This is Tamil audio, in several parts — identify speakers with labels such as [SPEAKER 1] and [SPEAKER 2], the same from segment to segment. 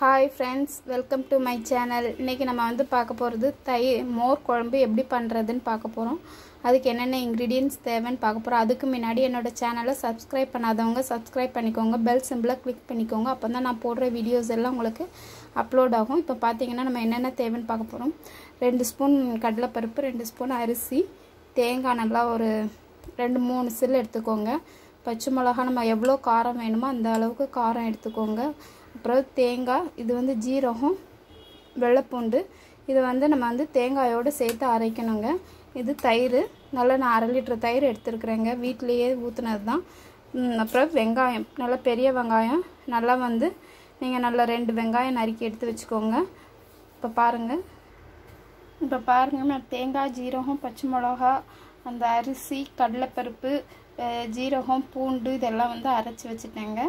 [SPEAKER 1] Hi friends welcome to my channel இன்றைக்கி நம்ம வந்து பார்க்க போகிறது தை மோர் குழம்பு எப்படி பண்ணுறதுன்னு பார்க்க போகிறோம் அதுக்கு என்னென்ன இன்க்ரீடியன்ஸ் தேவைன்னு பார்க்க போகிறோம் அதுக்கு முன்னாடி என்னோடய சேனலை சப்ஸ்கிரைப் பண்ணாதவங்க சப்ஸ்கிரைப் பண்ணிக்கோங்க. பெல் சிம்பிளாக கிளிக் பண்ணிக்கோங்க. அப்போ தான் நான் போடுற வீடியோஸ் எல்லாம் உங்களுக்கு அப்லோட் ஆகும். இப்போ பார்த்தீங்கன்னா நம்ம என்னென்ன தேவைன்னு பார்க்க போகிறோம் ரெண்டு ஸ்பூன் கடலைப்பருப்பு ரெண்டு ஸ்பூன் அரிசி தேங்காய் நல்லா ஒரு ரெண்டு மூணு சில் எடுத்துக்கோங்க. பச்சை மிளகா நம்ம எவ்வளோ காரம் வேணுமோ அந்த அளவுக்கு காரம் எடுத்துக்கோங்க. அப்புறம் தேங்காய் இது வந்து ஜீரகம் வெள்ளைப்பூண்டு. இதை வந்து நம்ம வந்து தேங்காயோடு சேர்த்து அரைக்கணுங்க. இது தயிர் நல்லா நான் அரை லிட்டர் தயிர் எடுத்துருக்குறேங்க. வீட்டிலையே ஊற்றுனது தான் அப்புறம் வெங்காயம். நல்லா பெரிய வெங்காயம். நல்லா வந்து நீங்கள் நல்லா ரெண்டு வெங்காயம் நறுக்கி எடுத்து வச்சுக்கோங்க. இப்போ பாருங்கள் இப்போ பாருங்கள் நான் தேங்காய் ஜீரகம் பச்சை மிளகா அந்த அரிசி கடலைப்பருப்பு ஜீரகம் பூண்டு இதெல்லாம் வந்து அரைச்சி வச்சுட்டேங்க.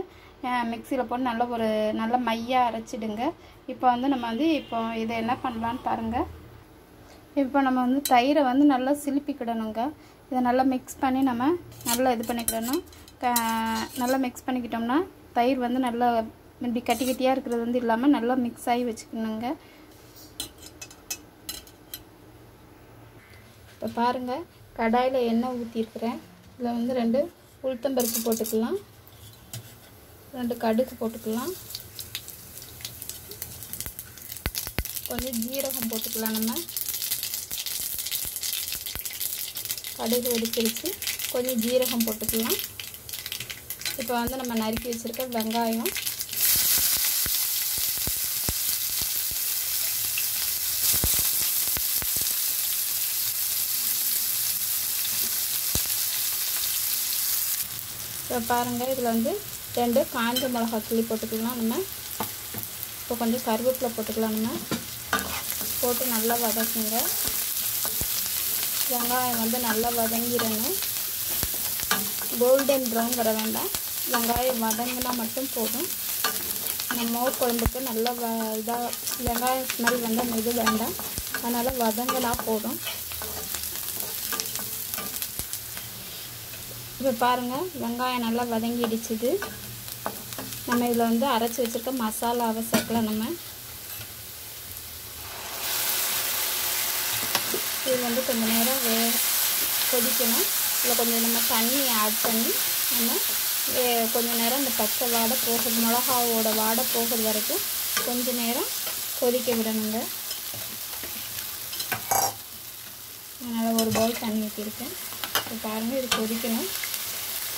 [SPEAKER 1] மிக்சியில் போட்டு நல்ல ஒரு நல்ல மையாக அரைச்சிடுங்க. இப்போ வந்து நம்ம வந்து இப்போ இதை என்ன பண்ணலான்னு பாருங்கள் இப்போ நம்ம வந்து தயிரை வந்து நல்லா சிலுப்பிக்கிடணுங்க. இதை நல்லா மிக்ஸ் பண்ணி நம்ம நல்லா இது பண்ணிக்கிடணும். நல்லா மிக்ஸ் பண்ணிக்கிட்டோம்னா தயிர் வந்து நல்லா இப்படி கட்டி கட்டியாக இருக்கிறது வந்து இல்லாமல் நல்லா மிக்ஸ் ஆகி வச்சுக்கணுங்க. இப்போ பாருங்கள் கடாயில் எண்ணெய் ஊற்றிருக்கிறேன் இதில் வந்து ரெண்டு உளுத்தம்பருப்பு போட்டுக்கலாம். ரெண்டு கடுகு போட்டுக்கலாம். கொஞ்சம் ஜீரகம் போட்டுக்கலாம் நம்ம. கடுகு வெடிச்சிருச்சு. கொஞ்சம் ஜீரகம் போட்டுக்கலாம். இப்போ வந்து நம்ம நறுக்கி வச்சுருக்க வெங்காயம். இப்போ பாருங்கள் இதில் வந்து ரெண்டு காஞ்ச மிளகா கிள்ளி போட்டுக்கலாம் நம்ம. இப்போ கொஞ்சம் கருவேப்பிலை போட்டுக்கலாம் நம்ம. போட்டு நல்லா வதக்குங்க. வெங்காயம் வந்து நல்லா வதங்கிடணும். கோல்டன் ப்ரௌன் வர வேண்டாம். வெங்காயம் வதங்கினா மட்டும் போதும். நம்ம மோர் குழம்புக்கு நல்லா வ இதாக வெங்காயம் ஸ்மெல் வந்து அந்த இது வேண்டாம். அதனால் வதங்கினா போதும். இப்போ பாருங்கள் வெங்காயம் நல்லா வதங்கிடுச்சுது. நம்ம இதில் வந்து அரைச்சி வச்சுருக்க மசாலாவை சேர்க்கலாம் நம்ம. இது வந்து கொஞ்சம் நேரம் வே கொதிக்கணும். இதில் கொஞ்சம் நம்ம தண்ணி ஆட் பண்ணி நம்ம வே கொஞ்சம் நேரம் இந்த பச்சை வாடை போகுது மிளகாவோட வாடை போகிறது வரைக்கும் கொஞ்சம் நேரம் கொதிக்க விடணுங்க. அதனால் ஒரு பவுல் தண்ணி ஊற்றிருக்கேன் இப்போ பாருங்கள் இது கொதிக்கணும்.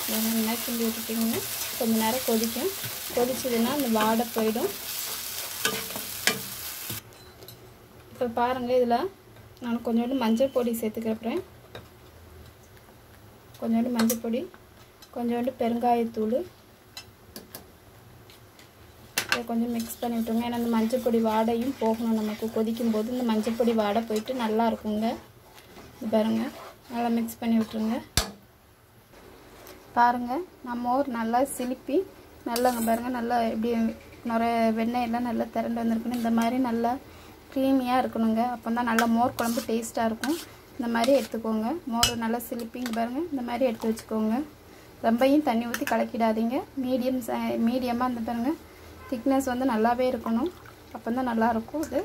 [SPEAKER 1] வேணும்னா கிண்டி விட்டுட்டிங்கன்னா கொஞ்சம் நேரம் கொதிக்கும். கொதிச்சதுன்னா அந்த வாடை போயிடும். இப்போ பாருங்கள் இதில் நான் கொஞ்சோண்டு மஞ்சள் பொடி சேர்த்துக்கிறப்பறேன் கொஞ்சோண்டு மஞ்சள் பொடி கொஞ்சோண்டு பெருங்காயத்தூள். இதை கொஞ்சம் மிக்ஸ் பண்ணி விட்டுருங்க. ஏன்னா அந்த மஞ்சள் பொடி வாடையும் போகணும். நமக்கு கொதிக்கும் போது இந்த மஞ்சள் பொடி வாடை போயிட்டு நல்லா இருக்குங்க. பாருங்கள் நல்லா மிக்ஸ் பண்ணி விட்டுருங்க. பாருங்கள் நம்ம மோர் நல்லா சிலிப்பி நல்லாங்க பாருங்கள் நல்லா எப்படி நிறைய வெண்ணெயெல்லாம் நல்லா திரண்டு வந்திருக்கணும். இந்த மாதிரி நல்லா க்ரீமியாக இருக்கணுங்க. அப்போ தான் நல்லா மோர் குழம்பு டேஸ்ட்டாக இருக்கும். இந்த மாதிரி எடுத்துக்கோங்க. மோர் நல்லா சிலிப்பிங்க பாருங்கள் இந்த மாதிரி எடுத்து வச்சுக்கோங்க. ரொம்பையும் தண்ணி ஊற்றி கலக்கிடாதீங்க. மீடியம் ச மீடியமாக இந்த பாருங்கள் திக்னஸ் வந்து நல்லாவே இருக்கணும். அப்போ தான் நல்லாயிருக்கும் இது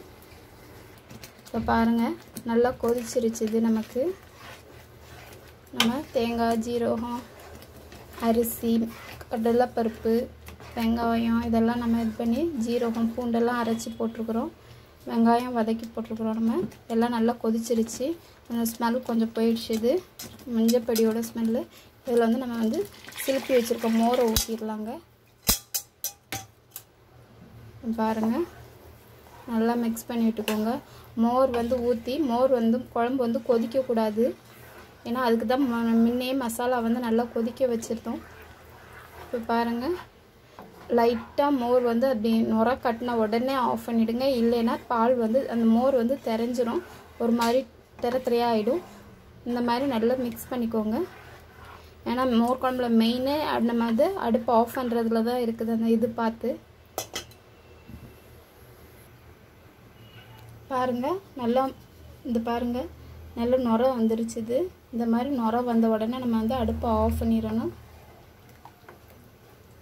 [SPEAKER 1] இப்போ பாருங்கள் நல்லா கொதிச்சிருச்சு இது நமக்கு. நம்ம தேங்காய் ஜீரகம் அரிசி கடலைப்பருப்பு வெங்காயம் இதெல்லாம் நம்ம இது பண்ணி ஜீரகம் பூண்டெல்லாம் அரைச்சி போட்டிருக்குறோம். வெங்காயம் வதக்கி போட்டிருக்குறோம் நம்ம. எல்லாம் நல்லா கொதிச்சிருச்சு. அந்த ஸ்மெல் கொஞ்சம் போயிடுச்சு இது. மஞ்சப்படியோட ஸ்மெல்லு இதில் வந்து நம்ம வந்து சிலுப்பி வச்சுருக்க மோரை ஊற்றிடலாங்க பாருங்கள் நல்லா மிக்ஸ் பண்ணி விட்டுக்கோங்க மோர் வந்து ஊற்றி மோர் வந்து குழம்பு வந்து கொதிக்கக்கூடாது. ஏன்னா அதுக்கு தான் முன்னே மசாலா வந்து நல்லா கொதிக்க வச்சுருந்தோம். இப்போ பாருங்கள் லைட்டாக மோர் வந்து அப்படி நுர கட்டின உடனே ஆஃப் பண்ணிவிடுங்க இல்லைன்னா பால் வந்து அந்த மோர் வந்து தெரிஞ்சிடும் ஒரு மாதிரி திர திரையாகிடும் இந்த மாதிரி நல்லா மிக்ஸ் பண்ணிக்கோங்க. ஏன்னா மோர் குழம்புல மெயினே நம்ம வந்து அடுப்பு ஆஃப் பண்ணுறதுல தான் இருக்குது. அந்த இது பார்த்து. பாருங்கள் நல்லா இந்த பாருங்கள் நல்ல நுர வந்துருச்சுது இந்த மாதிரி நுர வந்த உடனே நம்ம வந்து அடுப்பை ஆஃப் பண்ணிடணும்.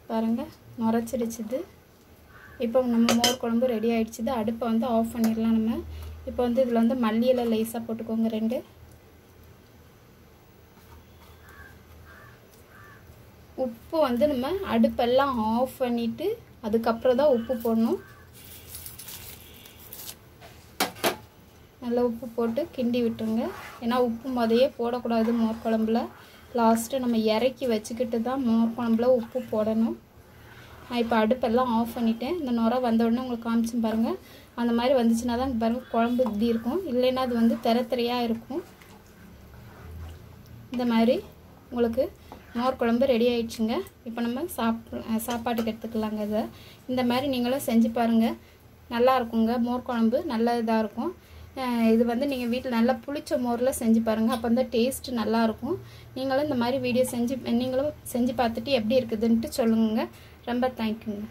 [SPEAKER 1] பாருங்கள் நுரைச்சிடுச்சுது. இப்போ நம்ம மோர் குழம்பு ரெடி ஆகிடுச்சிது அடுப்பை வந்து ஆஃப் பண்ணிடலாம் நம்ம. இப்போ வந்து இதில் வந்து மல்லியில் லேஸாக போட்டுக்கோங்க ரெண்டு. உப்பு வந்து நம்ம அடுப்பெல்லாம் ஆஃப் பண்ணிவிட்டு அதுக்கப்புறம் தான் உப்பு போடணும். நல்லா உப்பு போட்டு கிண்டி விட்டுருங்க. ஏன்னா உப்பு முதையே போடக்கூடாது மோர் குழம்புல. லாஸ்ட்டு நம்ம இறக்கி வச்சுக்கிட்டு தான் மோர் குழம்புல உப்பு போடணும். நான் இப்போ அடுப்பெல்லாம் ஆஃப் பண்ணிட்டேன். இந்த நுரை வந்த உடனே உங்களுக்கு காமிச்சு பாருங்கள் அந்த மாதிரி வந்துச்சுன்னா தான் பாருங்கள் குழம்பு இப்படி இருக்கும். இல்லைன்னா அது வந்து தெர இருக்கும். இந்த மாதிரி உங்களுக்கு மோர் குழம்பு ரெடி ஆயிடுச்சுங்க. இப்போ நம்ம சாப் சாப்பாட்டுக்கு எடுத்துக்கலாங்க இதை. இந்த மாதிரி நீங்களும் செஞ்சு பாருங்கள் நல்லா இருக்குங்க. மோர் குழம்பு நல்ல இதாக இருக்கும். இது வந்து நீங்கள் வீட்டில் நல்லா புளிச்ச மோரில் செஞ்சு பாருங்கள் அப்போ வந்து டேஸ்ட்டு நல்லாயிருக்கும் நீங்களும் இந்த மாதிரி வீடியோ செஞ்சு நீங்களும் செஞ்சு பார்த்துட்டு எப்படி இருக்குதுன்ட்டு சொல்லுங்கள் ரொம்ப தேங்க்யூங்க